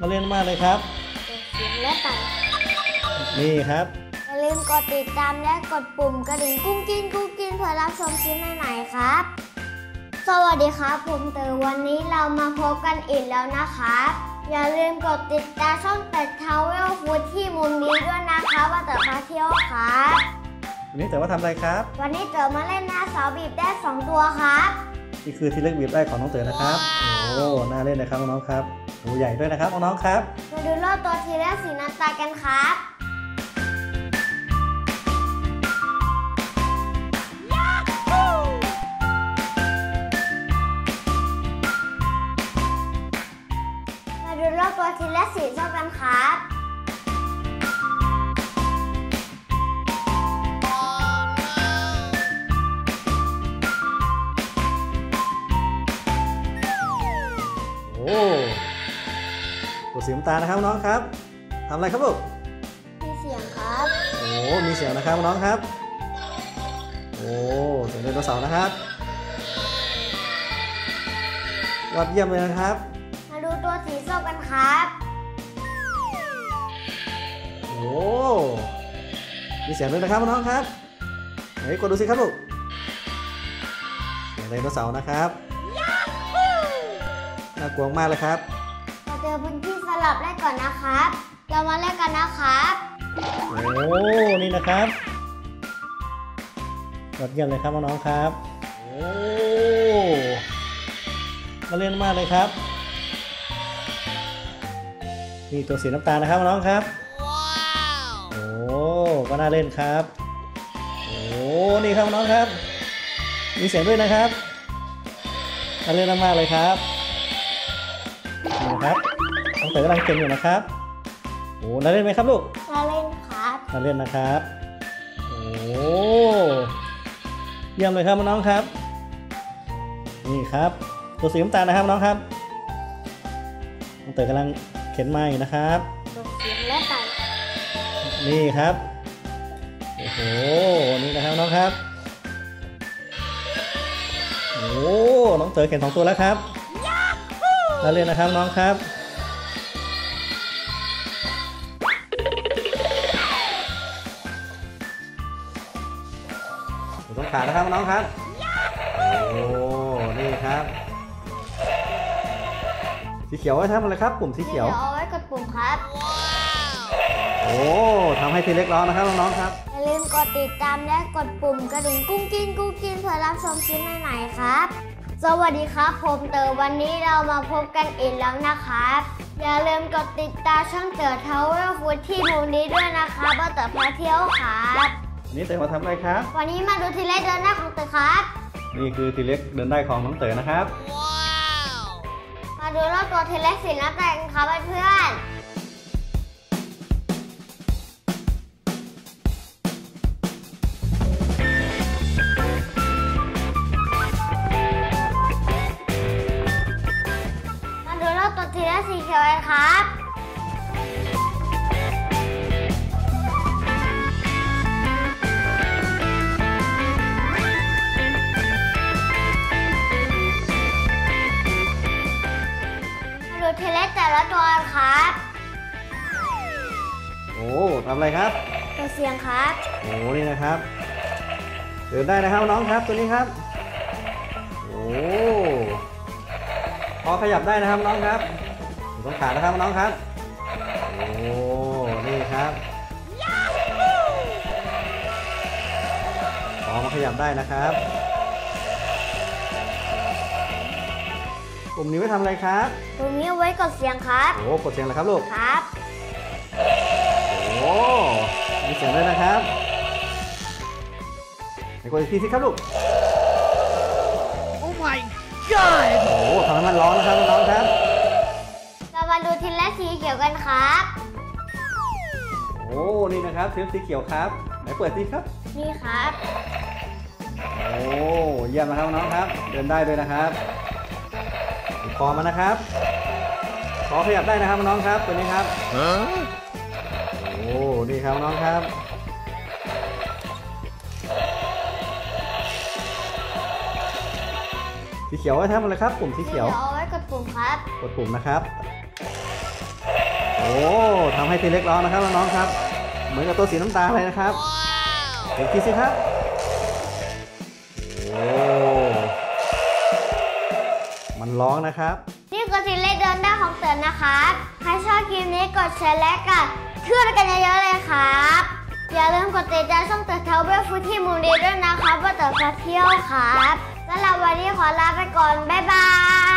มาเล่นมากเลยครับกดเสียงและตัดนี่ครับอย่าลืมกดติดตามและกดปุ่มกระดิ่งกุ้งกิ้งกุ้งกิ้งเพื่อรับชมคลิปใหม่ๆครับ สวัสดีครับผมเตอวันนี้เรามาพบกันอีกแล้วนะครับ อย่าลืมกดติดตามช่องเป็ดทาวเวลฟูดที่มุมนี้ด้วยนะคะว่าเต๋อพาเที่ยวครับวันนี้แต่ว่าทำอะไรครับ วันนี้เต๋อมาเล่นหน้าเสาบีบได้สองตัวครับ นี่คือที่เล็กบีบได้ของน้องเต๋อนะครับ โอ้ น่าเล่นนะครับน้องๆครับ หูใหญ่ด้วยนะครับน้องๆครับ มาดูรอบตัวทีแรกสีน้ำตาลกันครับมาดูรอบตัวทีแรกสีส้มกันครับ ตัวสีน้ำตาลนะครับน้องครับทำอะไรครับลูกมีเสียงครับโอ้มีเสียงนะครับน้องครับโอ้เสียงไดโนเสาร์นะครับยอดเยี่ยมเลยนะครับ มาดูตัวสีส้มกันครับโอ้มีเสียงด้วยนะครับน้องครับไหนกดดูสิครับลูกเสียงไดโนเสาร์นะครับน่ากลัวมากเลยครับมาเจอพื้นที่ สลับได้ก่อนนะครับ เรามาเล่นกันนะครับโอ้นี่นะครับยอดเยี่ยมเลยครับน้องๆครับโอ้มาเล่นมากเลยครับ นี่ตัวสีน้ำตาลนะครับน้องครับโอ้ก็น่าเล่นครับโอ้นี่ครับน้องครับ มีเสียงด้วยนะครับน่าเล่นมากเลยครับนี่นะครับ องเต๋อกำลังเก่งอยู่นะครับโอ้น่าเล่นไหมครับลูกมาเล่นครับมาเล่นนะครับโอ้เยี่ยมเลยครับน้องๆครับ นี่ครับ ตัวสีน้ำตาลนะครับน้องครับน้องเต๋อกำลังเข็นไม้อยู่นะครับกดเสียงและตัดนี่ครับโอ้โหนี่นะครับน้องครับโอ้น้องเต๋อเข็นสองตัวแล้วครับมาเล่นนะครับน้องครับ ขานะครับน้องครับ โอ้นี่ครับ สีเขียวไว้ทำอะไรครับ ปุ่มสีเขียวเดี๋ยวเอาไว้กดปุ่มครับ โอ้ทำให้ทีเล็กร้องนะครับน้องๆครับ อย่าลืมกดติดตามและกดปุ่มกระดิ่งกุ้งกิ้งกุ้งกิ้งเพื่อรับชมคลิปใหม่ๆครับ สวัสดีครับผมเต๋อวันนี้เรามาพบกันอีกแล้วนะครับ อย่าลืมกดติดตามช่องเต๋อทาวเวลฟูดที่มุมนี้ด้วยนะครับว่าเต๋อพาเที่ยวครับวั นนี้เต๋อมาทำอะไรครับ วันนี้มาดูทีแรกเดินหน้าของเต๋อครับ นี่คือทีเล็กเดินได้ของน้องเต๋อนะครับมาดูรอบตัวทีแรกสีน้ำตาลกันครับเพื่อน ทีเล็กแต่ละตัวกันครับโอ้ทำอะไรครับตัวเสียงครับโอ้นี่นะครับ เดินได้นะครับน้องครับตัวนี้ครับโอ้พอขยับได้นะครับน้องครับอยู่ตรงขานะครับน้องครับโอ้นี่ครับพอมาขยับได้นะครับ ปุ่มนี้ไว้ทำอะไรครับตรงนี้เอาไว้กดเสียงครับโอ้กดเสียงแล้วครับลูกครับโอ้มีเสียงด้วยนะครับไหนกดอีกทีสิครับลูก Oh my god! โอ้ทำให้มันร้อนนะครับน้องๆครับ เรามาดูทีแรกสีเขียวกันครับ โอ้นี่นะครับเทปสีเขียวครับไหนเปิดสิครับ นี่ครับ โอ้เยี่ยมนะครับน้องครับ เดินได้ด้วยนะครับดู คอมันนะครับคอขยับได้นะครับน้องครับตัวนี้ครับ Huh? โอ้นี่ครับน้องครับสีเขียวไว้ทำอะไรครับปุ่มสีเขียวเอาไว้กดปุ่มครับ กดปุ่มนะครับ โอ้ทำให้ทีเล็กร้องนะครับน้องๆครับ เหมือนกับตัวสีน้ำตาลเลยนะครับอีกทีสิครับ ร้องนะครับ นี่คือทีเล่เดินได้ของเตือนนะครับใครชอบคลิปนี้กดแชร์และกดเชื่อกันเยอะๆเลยครับ อย่าลืมกดติดตามช่องเตือนเทาเบลฟูที่มูลดีด้วยนะครับว่าเตือนพาเที่ยวครับสำหรับวันนี้ขอลาไปก่อน บ๊ายบาย